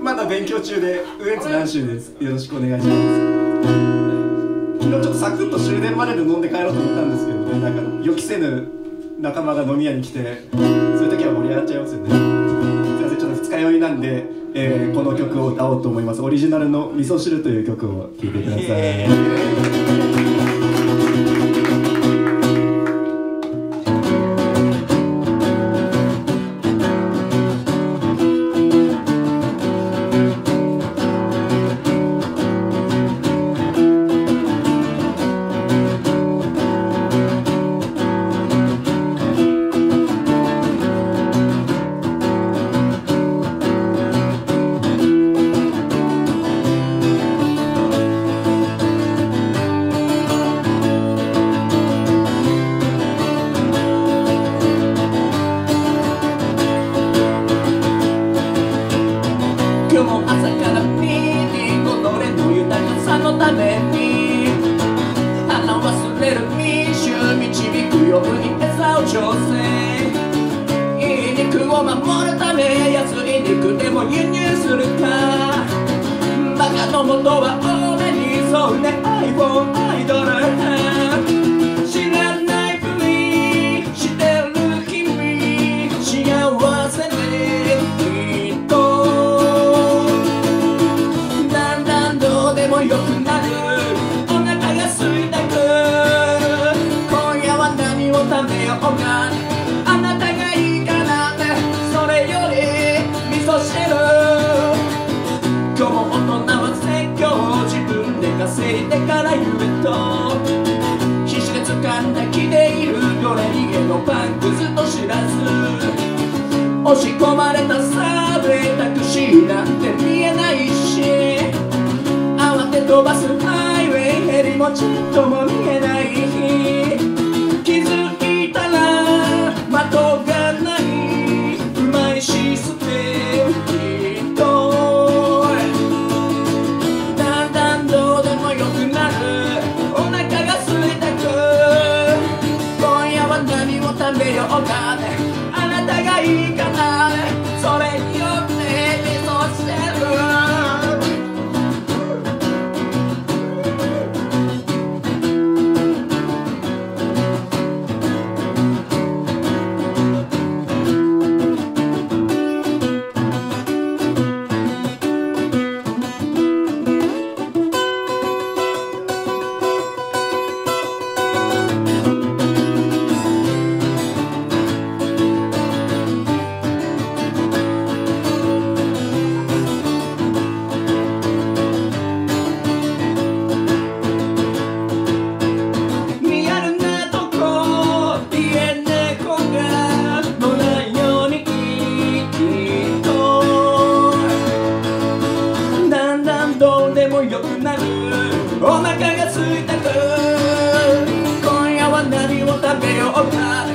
まだ勉強中でウエンツ南州です。よろしくお願いします昨日ちょっとサクッと終電までで飲んで帰ろうと思ったんですけどねなんか予期せぬ仲間が飲み屋に来てそういう時は盛り上がっちゃいますよね。すいませんちょっと二日酔いなんで、えー、この曲を歌おうと思います。オリジナルの「味噌汁」という曲を聴いてください。今日も朝からミーティングのれの豊かさのために。穴を忘れる民衆導くように餌を調整いい肉を守る。ため安い肉でも輸入するかバカの元は俺にそうね iPhone アイり味噌汁今日も大人は説教を自分で稼いでから言えと必死で掴んだ木でいるどれ家のパンクずと知らず押し込まれたサブウェイタクシーなんて見えないし慌て飛ばすハイウェイヘリもちっとも見えないもよくなる。お腹が空いたく今夜は何を食べようか。